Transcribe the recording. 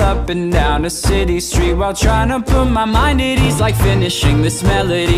up and down a city street while trying to put my mind at ease like finishing this melody.